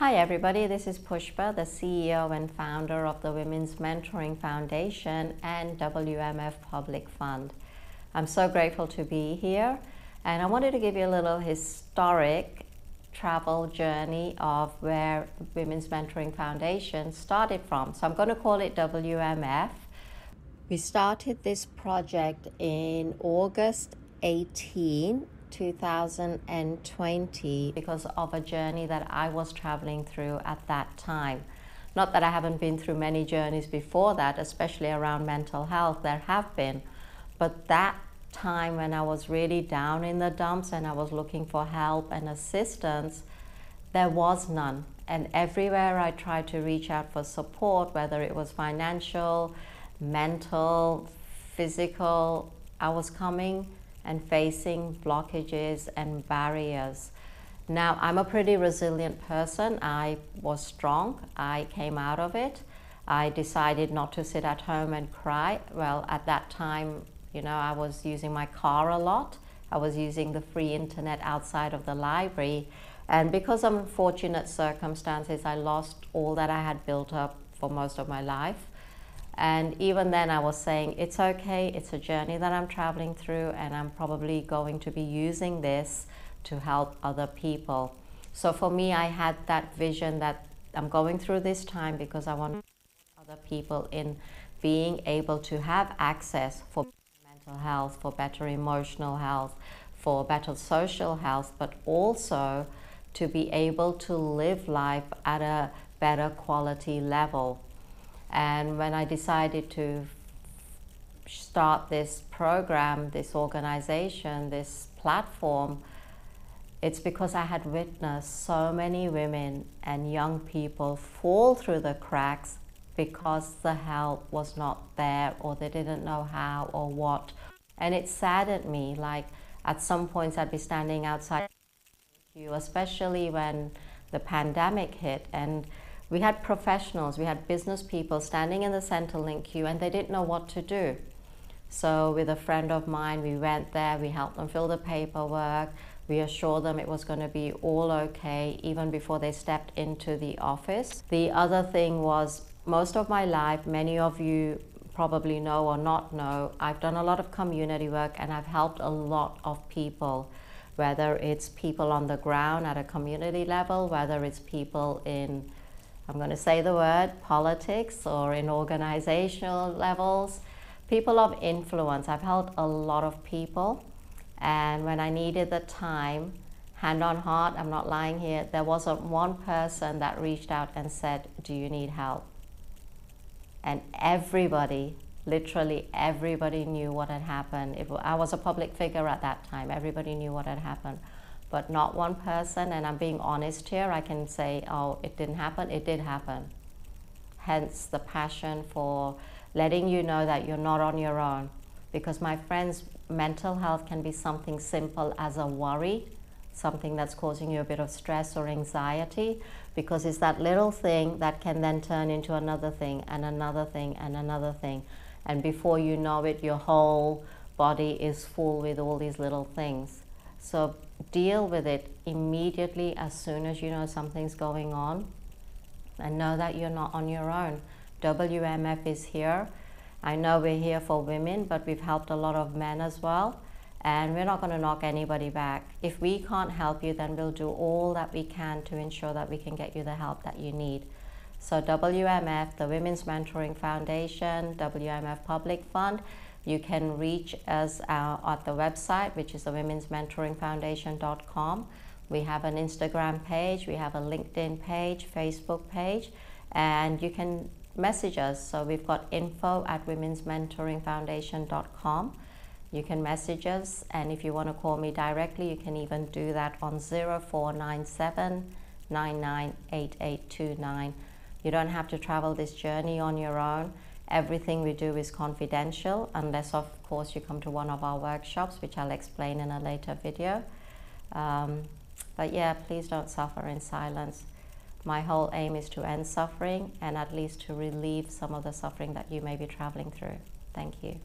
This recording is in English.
Hi, everybody. This is Pushpa, the CEO and founder of the Women's Mentoring Foundation and WMF Public Fund. I'm so grateful to be here, and I wanted to give you a little historic travel journey of where Women's Mentoring Foundation started from. So I'm going to call it WMF. We started this project in August 18 2020 because of a journey that I was traveling through at that time. Not that I haven't been through many journeys before that, especially around mental health, there have been. But that time when I was really down in the dumps and I was looking for help and assistance, there was none. And everywhere I tried to reach out for support, whether it was financial, mental, physical, I was coming and facing blockages and barriers. Now, I'm a pretty resilient person. I was strong. I came out of it. I decided not to sit at home and cry. Well, at that time, you know, I was using my car a lot. I was using the free internet outside of the library. And because of unfortunate circumstances, I lost all that I had built up for most of my life. And even then, I was saying, it's okay, it's a journey that I'm traveling through, and I'm probably going to be using this to help other people. So for me, I had that vision that I'm going through this time because I want other people in being able to have access for mental health, for better emotional health, for better social health, but also to be able to live life at a better quality level. And when I decided to start this program, this organization, this platform, it's because I had witnessed so many women and young people fall through the cracks because the help was not there or they didn't know how or what. And it saddened me. Like at some points, I'd be standing outside especially when the pandemic hit and we had professionals, we had business people standing in the Centrelink queue and they didn't know what to do. So with a friend of mine, we went there, we helped them fill the paperwork, we assured them it was going to be all okay even before they stepped into the office. The other thing was most of my life, many of you probably know or not know, I've done a lot of community work and I've helped a lot of people, whether it's people on the ground at a community level, whether it's people in I'm going to say the word politics or in organizational levels, people of influence. I've helped a lot of people, and when I needed the time, hand on heart, I'm not lying here, there wasn't one person that reached out and said, Do you need help? And everybody, literally everybody knew what had happened. If I was a public figure at that time, everybody knew what had happened but not one person. And I'm being honest here. I can say, oh, it didn't happen. It did happen. Hence the passion for letting you know that you're not on your own. Because my friends, mental health can be something simple as a worry, something that's causing you a bit of stress or anxiety, because it's that little thing that can then turn into another thing and another thing and another thing. And before you know it, your whole body is full with all these little things. So deal with it immediately as soon as you know something's going on and know that you're not on your own. WMF is here. I know we're here for women, but we've helped a lot of men as well. And we're not going to knock anybody back. If we can't help you, then we'll do all that we can to ensure that we can get you the help that you need. So, WMF, the Women's Mentoring Foundation, WMF Public Fund, you can reach us uh, at the website, which is the Women's Mentoring Foundation.com. We have an Instagram page, we have a LinkedIn page, Facebook page, and you can message us. So we've got info at Women's Mentoring Foundation.com. You can message us, and if you want to call me directly, you can even do that on 0497 998829. You don't have to travel this journey on your own. Everything we do is confidential unless of course you come to one of our workshops which I'll explain in a later video. Um, but yeah, please don't suffer in silence. My whole aim is to end suffering and at least to relieve some of the suffering that you may be traveling through. Thank you.